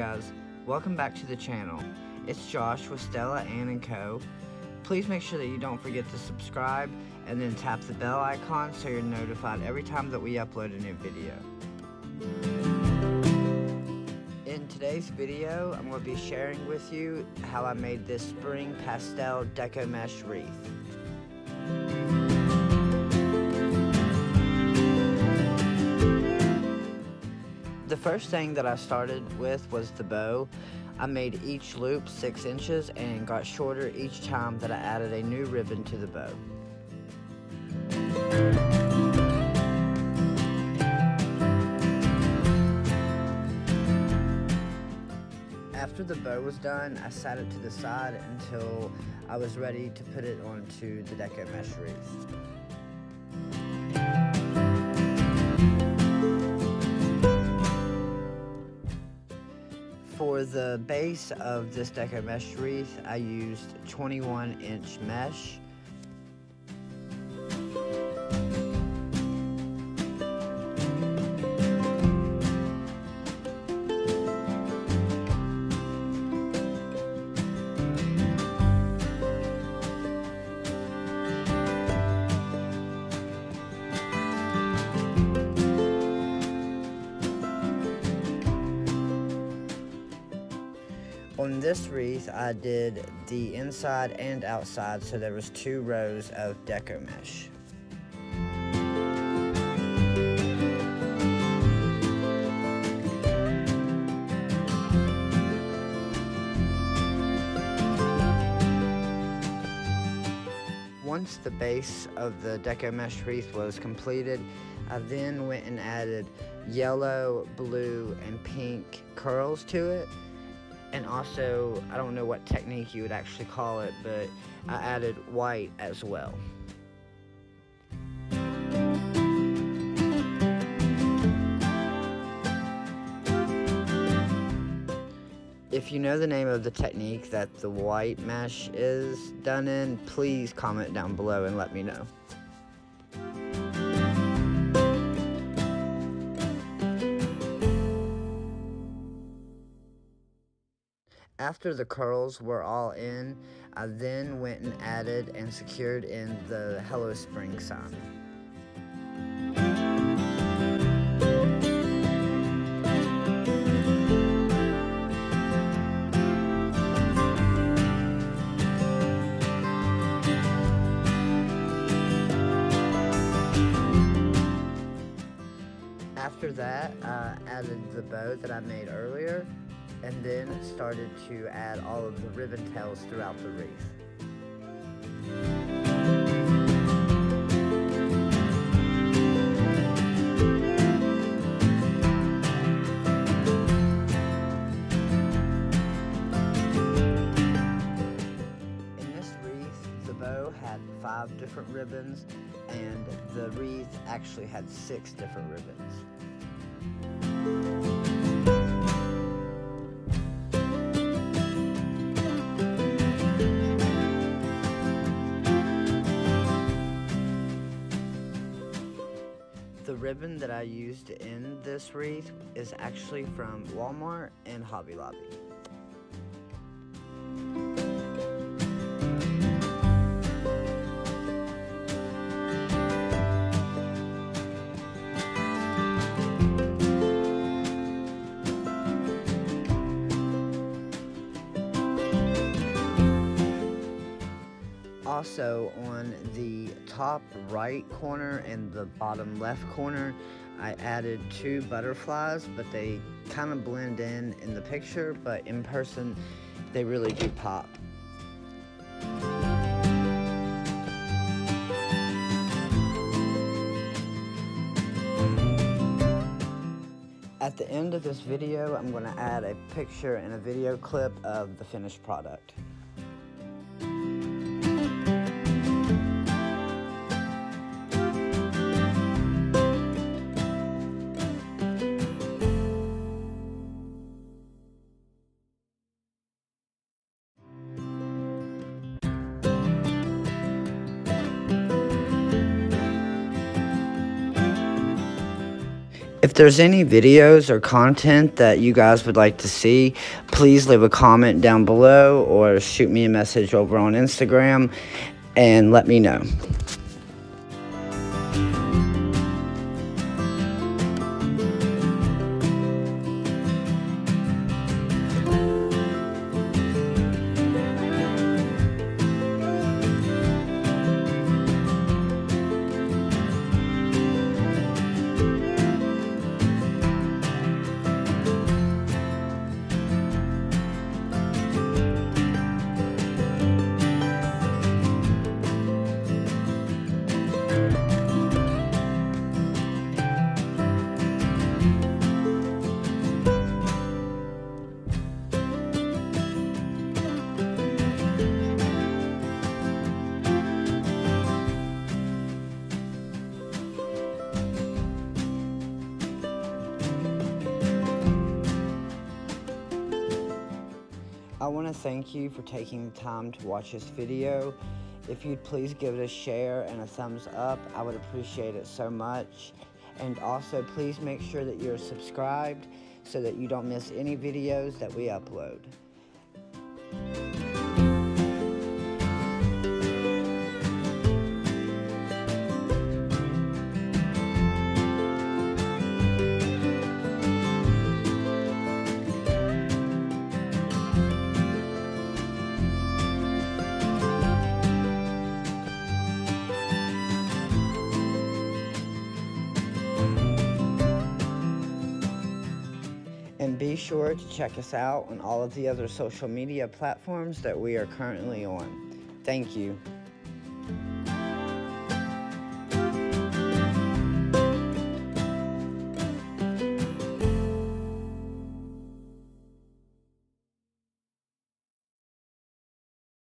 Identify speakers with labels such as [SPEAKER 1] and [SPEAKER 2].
[SPEAKER 1] guys, welcome back to the channel. It's Josh with Stella Ann & Co. Please make sure that you don't forget to subscribe and then tap the bell icon so you're notified every time that we upload a new video. In today's video, I'm going to be sharing with you how I made this spring pastel deco mesh wreath. First thing that I started with was the bow. I made each loop 6 inches and got shorter each time that I added a new ribbon to the bow. After the bow was done, I sat it to the side until I was ready to put it onto the deco mesh wreath. For the base of this deco mesh wreath, I used 21 inch mesh. On this wreath, I did the inside and outside, so there was two rows of deco mesh. Once the base of the deco mesh wreath was completed, I then went and added yellow, blue, and pink curls to it and also I don't know what technique you would actually call it, but I added white as well. If you know the name of the technique that the white mesh is done in, please comment down below and let me know. After the curls were all in, I then went and added and secured in the Hello Spring sign. After that, I added the bow that I made earlier and then started to add all of the ribbon tails throughout the wreath. In this wreath, the bow had five different ribbons, and the wreath actually had six different ribbons. Ribbon that I used in this wreath is actually from Walmart and Hobby Lobby. Also on the top right corner and the bottom left corner, I added two butterflies, but they kind of blend in in the picture, but in person, they really do pop. At the end of this video, I'm going to add a picture and a video clip of the finished product. If there's any videos or content that you guys would like to see, please leave a comment down below or shoot me a message over on Instagram and let me know. Want to thank you for taking the time to watch this video. If you'd please give it a share and a thumbs up, I would appreciate it so much. And also, please make sure that you're subscribed so that you don't miss any videos that we upload. Sure to check us out on all of the other social media platforms that we are currently on. Thank you.